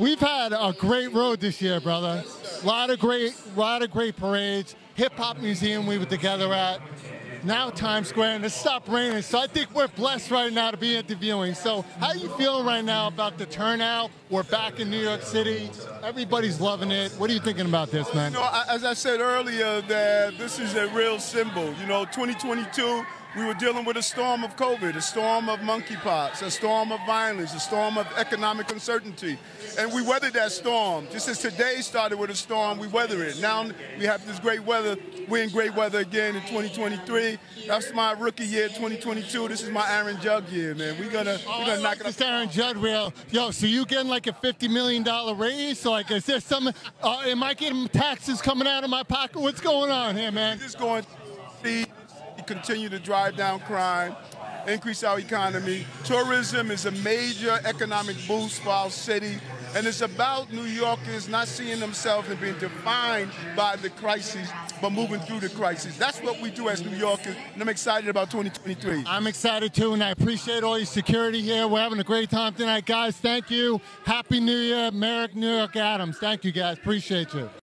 We've had a great road this year, brother. A lot of great, lot of great parades. Hip Hop Museum we were together at. Now Times Square, and it stopped raining. So I think we're blessed right now to be interviewing. So how are you feeling right now about the turnout? We're back in New York City. Everybody's loving it. What are you thinking about this, man? You know, as I said earlier, that this is a real symbol. You know, 2022 we were dealing with a storm of COVID, a storm of monkeypox, a storm of violence, a storm of economic uncertainty. And we weathered that storm. Just as today started with a storm, we weather it. Now we have this great weather. We're in great weather again in 2023. That's my rookie year, 2022. This is my Aaron Judge year, man. We're gonna we're gonna knock like it up. Aaron Judge real. Yo, so you getting like a $50 million raise? So like, is there some? Uh, am I getting taxes coming out of my pocket? What's going on here, man? Just going continue to drive down crime, increase our economy. Tourism is a major economic boost for our city, and it's about New Yorkers not seeing themselves and being defined by the crisis, but moving through the crisis. That's what we do as New Yorkers, and I'm excited about 2023. I'm excited too, and I appreciate all your security here. We're having a great time tonight, guys. Thank you. Happy New Year, Merrick New York Adams. Thank you, guys. Appreciate you.